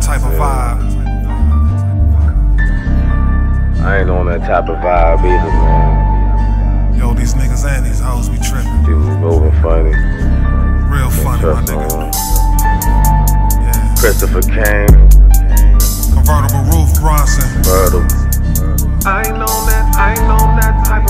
that type of vibe. I ain't on that type of vibe either, man. Yo, these niggas and these hoes be tripping. People be moving funny. Real funny, my nigga. Yeah. Christopher Kane, Convertible roof Bronsin. Myrtle. I ain't on that, I ain't on that type of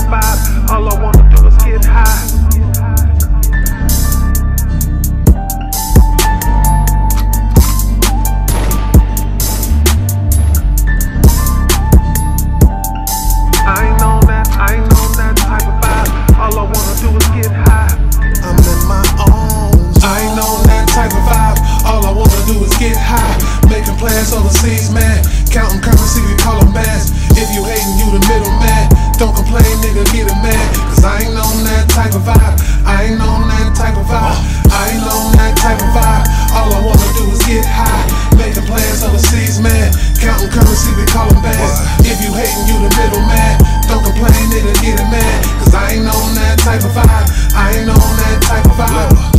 overseas, man. Counting currency, we call them bands. If you hating, you the middleman. Don't complain, nigga, get a man. Cause I ain't on that type of vibe. I ain't on that type of vibe. I ain't on that type of vibe. All I wanna do is get high. Making plans overseas, man. Counting currency, we call them bands. If you hating, you the middleman. Don't complain, nigga, get a man. Cause I ain't on that type of vibe. I ain't on that type of vibe.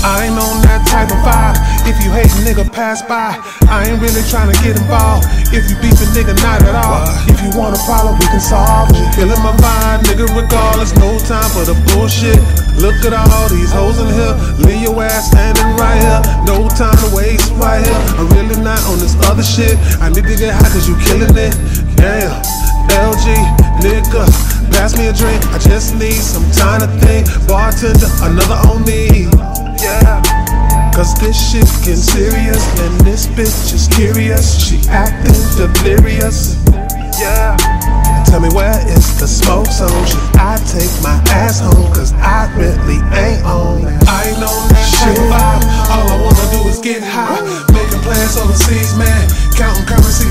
Hate nigga, pass by. I ain't really trying to get involved. If you beefing, nigga, not at all. If you want a problem, we can solve it. Feeling my vibe, nigga, regardless. No time for the bullshit. Look at all these hoes in here. Leave your ass standing right here. No time to waste right here. I'm really not on this other shit. I need to get high cause you killing it. Damn. LG, nigga, pass me a drink. I just need some time to think. Bartender, another on me. Yeah. Cause this shit getting serious, and this bitch is curious. She acting delirious. Yeah. Tell me where is the smoke zone? Should I take my ass home? Cause I really ain't on that. I ain't on that shit vibe. All I wanna do is get high. Making plans overseas, man. Counting currency,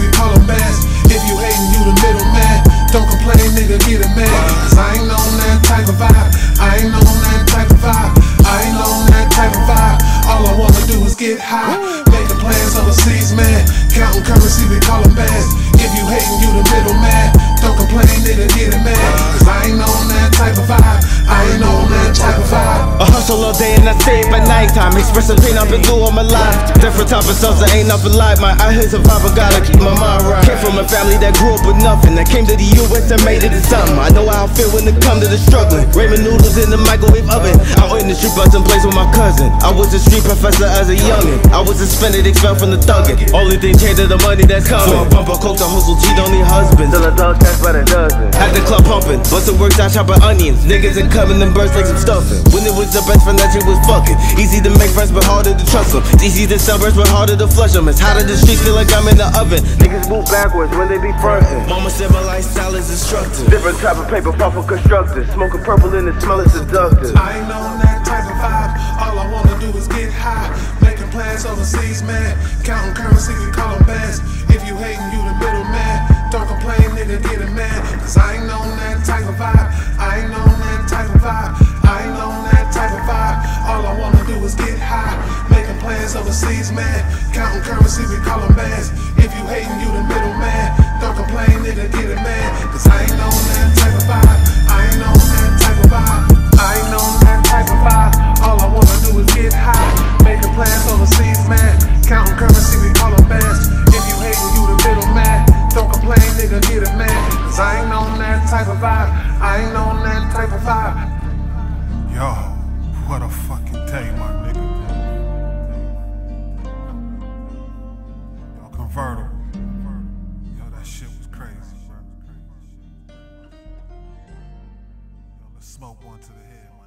day and I stay at nighttime. Expressing pain I've been through all my life. Different type of stuff that ain't nothing like my I hit survival, gotta keep my mind right. Came from a family that grew up with nothing. That came to the US and made it to something. I know how I feel when it come to the struggling. Ramen noodles in the microwave oven. Out in the street busting plays with my cousin. I was a street professor as a youngin'. I was suspended, expelled from the thuggin'. Only thing changed is the money that's coming. So I bump a coke to hustle, cheat on these husbands. Still a dog that's by the dozen. At the club pumping, bustin' works out chopping onions. Niggas are coming and birds like some stuffing. When it was the best friend that you was fucking. Easy to make friends, but harder to trust them. It's easy to sell birds, but harder to flush them. It's hotter in the streets, feel like I'm in the oven. Niggas move backwards when they be frontin'. Mama said my lifestyle is destructive. Different type of paper, far from constructive. Smoking purple and the smell is seductive. I ain't on that type of vibe. All I wanna do is get high. Making plans overseas, man. Counting currency, we call them bands. If you hating, you the middleman. Don't complain, nigga, get a man. Cause I ain't on that type of vibe. I ain't on overseas, man. Counting currency, we call them bands. Smoke one to the head.